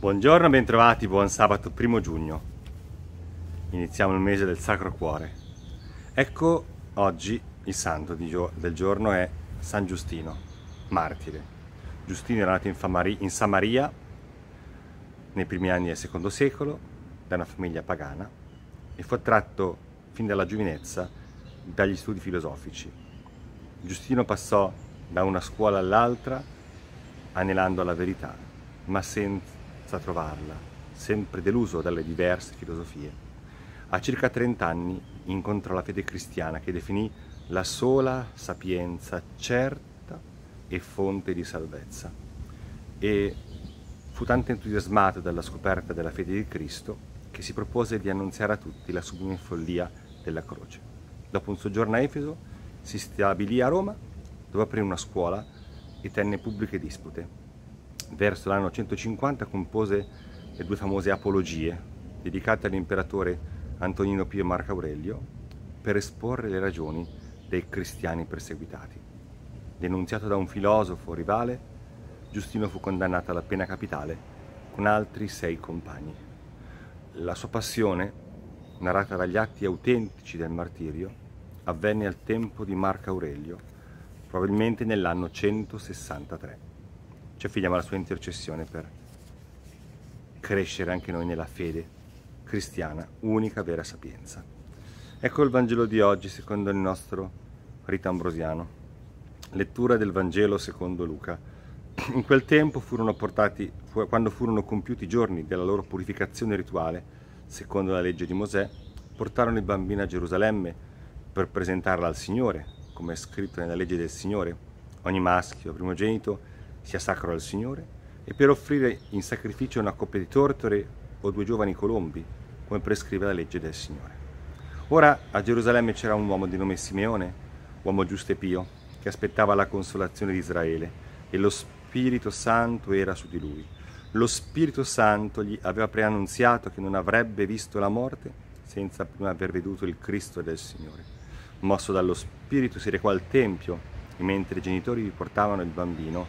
Buongiorno, bentrovati, buon sabato primo giugno. Iniziamo il mese del Sacro Cuore. Ecco oggi il santo del giorno è San Giustino, martire. Giustino era nato in, Famari, in Samaria nei primi anni del secondo secolo da una famiglia pagana e fu attratto fin dalla giovinezza dagli studi filosofici. Giustino passò da una scuola all'altra anelando alla verità, ma senza trovarla, sempre deluso dalle diverse filosofie. A circa 30 anni incontrò la fede cristiana che definì la sola sapienza certa e fonte di salvezza. E fu tanto entusiasmato dalla scoperta della fede di Cristo che si propose di annunziare a tutti la sublime follia della croce. Dopo un soggiorno a Efeso si stabilì a Roma dove aprì una scuola e tenne pubbliche dispute. Verso l'anno 150 compose le due famose apologie dedicate all'imperatore Antonino Pio e Marco Aurelio per esporre le ragioni dei cristiani perseguitati. Denunziato da un filosofo rivale, Giustino fu condannato alla pena capitale con altri sei compagni. La sua passione, narrata dagli atti autentici del martirio, avvenne al tempo di Marco Aurelio, probabilmente nell'anno 163. Ci affidiamo alla sua intercessione per crescere anche noi nella fede cristiana, unica vera sapienza. Ecco il Vangelo di oggi secondo il nostro rito ambrosiano. Lettura del Vangelo secondo Luca. In quel tempo furono portati, quando furono compiuti i giorni della loro purificazione rituale, secondo la legge di Mosè, portarono il bambino a Gerusalemme per presentarla al Signore, come è scritto nella legge del Signore. Ogni maschio primogenito sia sacro al Signore, e per offrire in sacrificio una coppia di tortore o due giovani colombi, come prescrive la legge del Signore. Ora a Gerusalemme c'era un uomo di nome Simeone, uomo giusto e pio, che aspettava la consolazione di Israele e lo Spirito Santo era su di lui. Lo Spirito Santo gli aveva preannunziato che non avrebbe visto la morte senza prima aver veduto il Cristo del Signore. Mosso dallo Spirito si recò al Tempio e mentre i genitori vi portavano il bambino,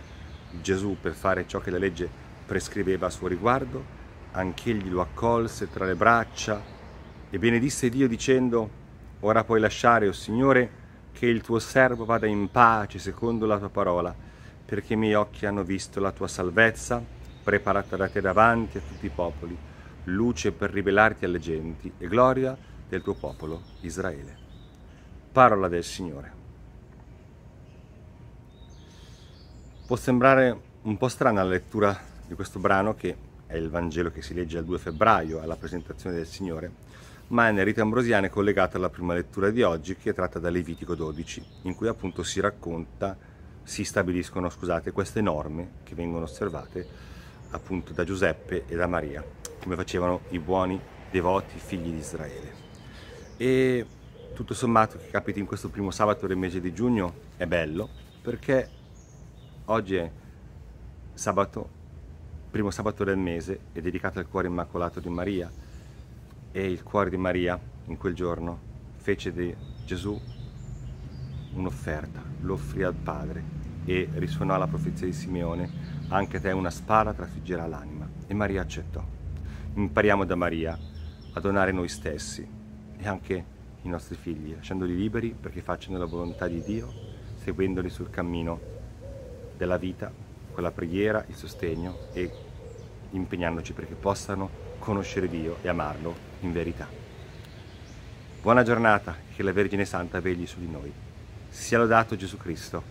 Gesù, per fare ciò che la legge prescriveva a suo riguardo, anch'egli lo accolse tra le braccia e benedisse Dio dicendo, ora puoi lasciare, o oh Signore, che il tuo servo vada in pace secondo la tua parola, perché i miei occhi hanno visto la tua salvezza, preparata da te davanti a tutti i popoli, luce per rivelarti alle genti e gloria del tuo popolo Israele. Parola del Signore. Può sembrare un po' strana la lettura di questo brano che è il Vangelo che si legge il 2 febbraio alla presentazione del Signore, ma nel rito ambrosiano è collegata alla prima lettura di oggi che è tratta da Levitico 12, in cui appunto si racconta, si stabiliscono scusate, queste norme che vengono osservate appunto da Giuseppe e da Maria, come facevano i buoni devoti figli di Israele. E tutto sommato che capiti in questo primo sabato del mese di giugno è bello perché oggi è sabato primo sabato del mese è dedicato al cuore immacolato di Maria e il cuore di Maria in quel giorno fece di Gesù un'offerta, lo offrì al Padre e risuonò la profezia di Simeone, anche te una spada trafiggerà l'anima. E Maria accettò. Impariamo da Maria a donare noi stessi e anche i nostri figli, lasciandoli liberi perché facciano la volontà di Dio, seguendoli sul cammino della vita con la preghiera, il sostegno e impegnandoci perché possano conoscere Dio e amarlo in verità. Buona giornata che la Vergine Santa vegli su di noi. Sia lodato Gesù Cristo.